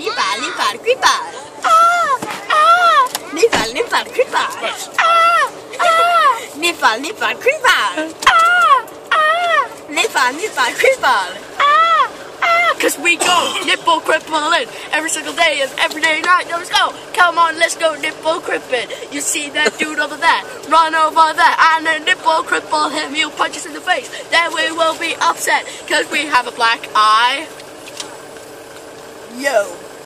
Nipal, nipal, creeper. Ah, ah. Nipal, nipal, creeper. Ah, ah. Nipal, nipal, creeper. Ah, ah. Nipal, nipal, creeper. Ah, ah. Cause we go nipple crippling every single day and every day night. Let's go. Come on, let's go nipple crippling. You see that dude over there? Run over there and then nipple cripple him. He'll punch us in the face. Then we will be upset cause we have a black eye. Yo.